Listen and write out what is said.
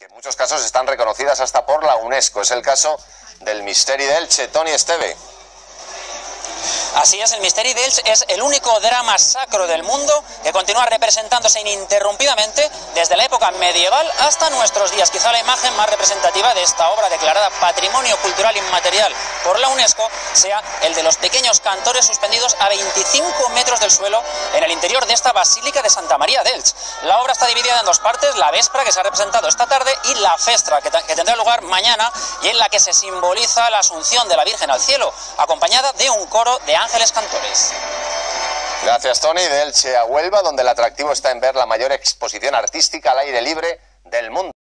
que en muchos casos están reconocidas hasta por la UNESCO. Es el caso del Misteri del Elche, Tony Esteve. Así es, el Misteri de Elche es el único drama sacro del mundo que continúa representándose ininterrumpidamente desde la época medieval hasta nuestros días. Quizá la imagen más representativa de esta obra declarada Patrimonio Cultural Inmaterial por la UNESCO sea el de los pequeños cantores suspendidos a 25 metros suelo en el interior de esta Basílica de Santa María de Elche. La obra está dividida en dos partes, la Vespra que se ha representado esta tarde y la Festra que, que tendrá lugar mañana y en la que se simboliza la Asunción de la Virgen al cielo, acompañada de un coro de ángeles cantores. Gracias, Tony. De Elche a Huelva, donde el atractivo está en ver la mayor exposición artística al aire libre del mundo.